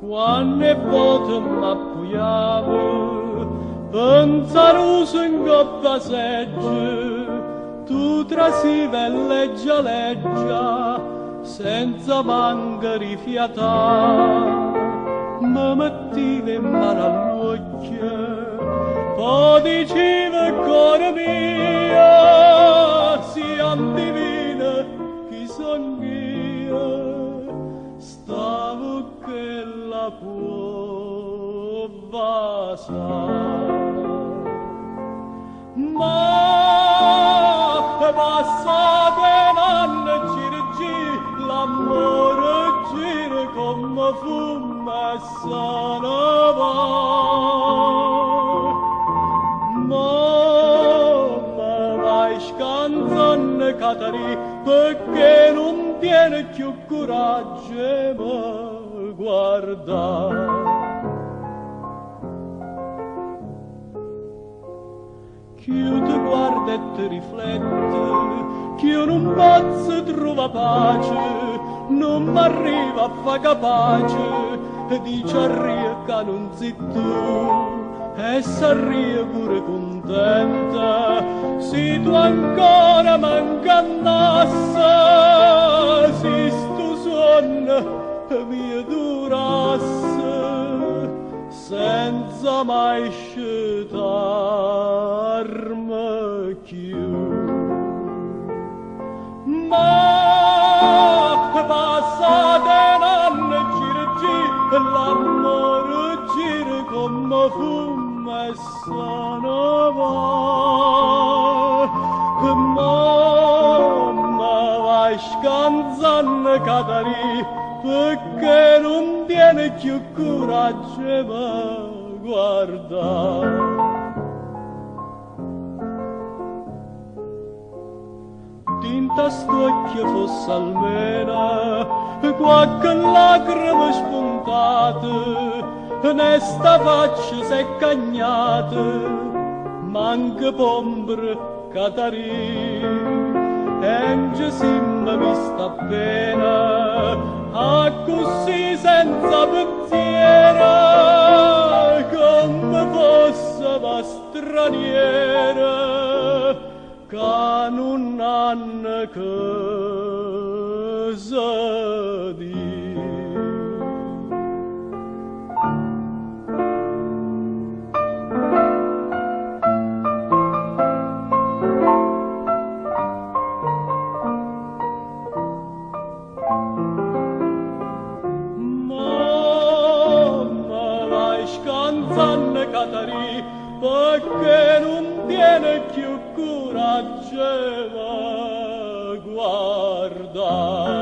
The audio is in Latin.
Quanne volte m'appuiavo Pensa rusen goppa segge Tu trasiva e leggia leggia Senza manca rifiatà. Mi mettiva in mano all'occhio Poi diceva cuore mio Si andivina chi sogna può basar ma basta denan circi l'amore gira come fuma sanava ma lasci canzone catari perché non tiene più coraggio ma guardare Chi ti guarda e ti riflette, chi non pazzo trova pace, non m'arriva a fa capace, e dice arria che non sei tu, e s'arria pure contenta, se tu ancora m'incannasse, se stu sonno mi durasse, zamajşı tarmakiu ma basadenan kirci lamor circum mafum sanava ma başkan zan kadari Făcărun più chiucura ceva guarda tinta stocchia fosse almena qualche lacrima spuntata nesta faccia s'è cagnata manca pombre catarì Enge simma mi sta appena a così senza pensiera. Harun'un anne kızıdır. Mama, aşkan zanne kadarı ma che non tiene più cura ceva guardare